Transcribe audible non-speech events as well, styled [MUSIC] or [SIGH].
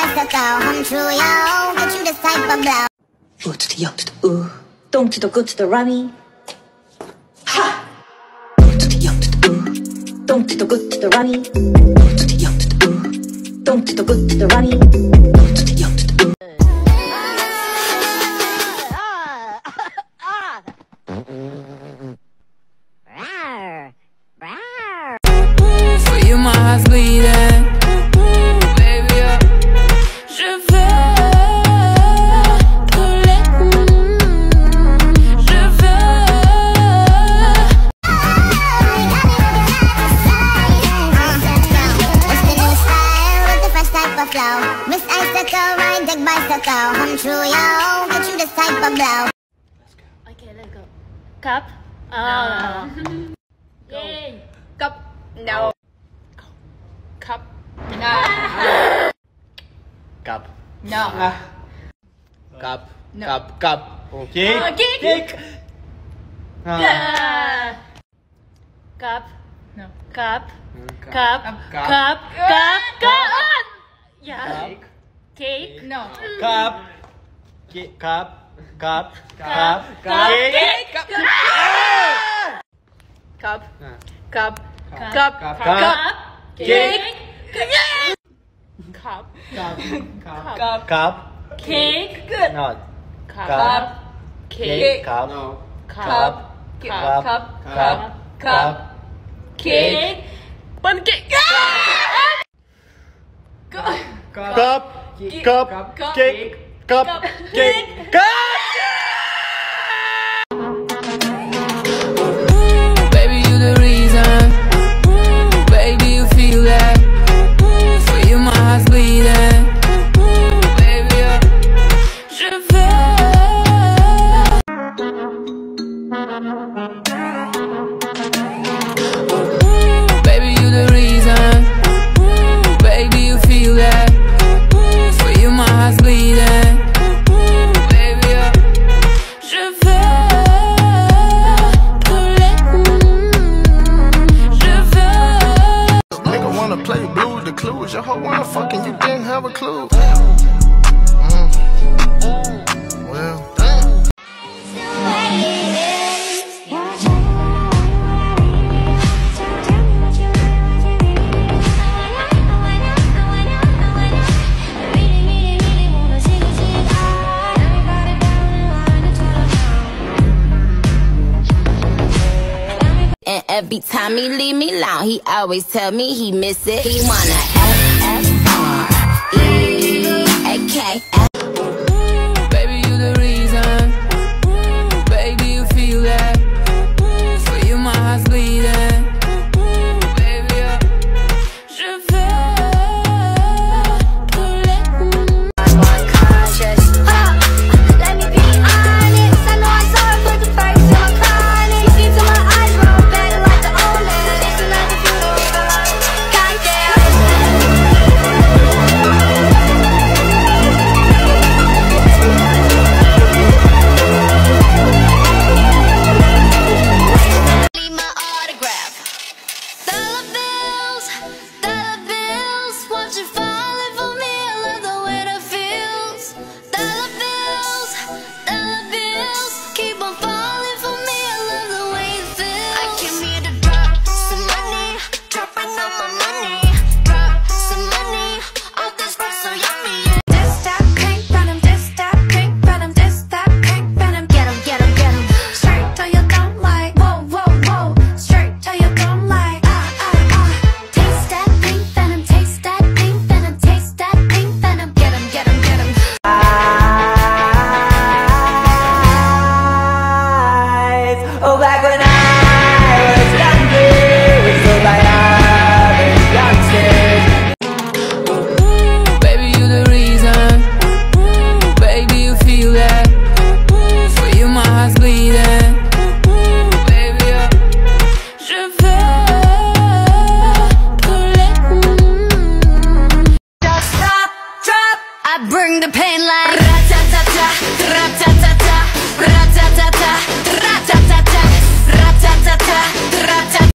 bicycle, I'm true, yo. Get you this type of blow. U to the yo to the ooh. Don't to the good to the rummy. Ha! U to the yo to the ooh. Don't to the good to the rummy. U to the yo to the ooh. Don't to the good to the rummy. U to the yo to the ooh. For flow? Miss Icicle, ride deck bicycle, I'm true, yo. Get you this type of blow. Okay, let's go. Cup. Oh. [LAUGHS] Yay. Cup. No. Cup. No. [LAUGHS] Cup. No. Cup. No. Cup. Cup. Okay. Oh, kick. Kick. Ah. Ah. Cup. No. Cup. Cup. Cup. Cup. Cup. Cup. Cup. Yeah. Cup. Cake. No. Cup. Ki- Cup. Cup. Cup. Cup. Cup. Kick. Cake. Cup. Ah. Cup. Cup. Cup. Cup. Cup. Cup. Cake. Cup. Cup. Cup. Cup. Cake. Not. Cup. Cup. Cake. Cup. Cup. Cup. Cup. Cup. Cup. Cake. Pancake. Cup. Cup. Cup. Cake. Cup. Wanna play blues, the clue is your whole world fucking, you didn't have a clue. Mm. Well, damn. Every time he leave me alone, he always tell me he miss it. He wanna the pain like ra-ta-ta-ta, ra-ta-ta-ta, ra-ta-ta-ta.